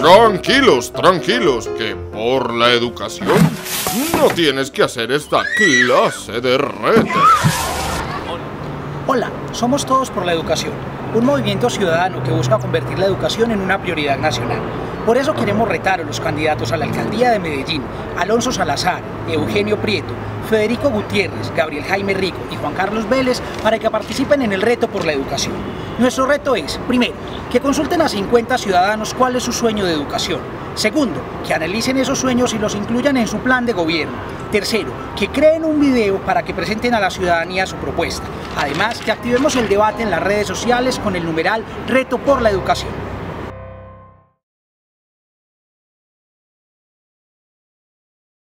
Tranquilos, tranquilos, que por la educación no tienes que hacer esta clase de retos. Hola, somos Todos por la Educación, un movimiento ciudadano que busca convertir la educación en una prioridad nacional. Por eso queremos retar a los candidatos a la alcaldía de Medellín, Alonso Salazar, Eugenio Prieto, Federico Gutiérrez, Gabriel Jaime Rico y Juan Carlos Vélez para que participen en el reto por la educación. Nuestro reto es, primero, que consulten a 50 ciudadanos cuál es su sueño de educación. Segundo, que analicen esos sueños y los incluyan en su plan de gobierno. Tercero, que creen un video para que presenten a la ciudadanía su propuesta. Además, que activemos el debate en las redes sociales con el numeral Reto por la Educación.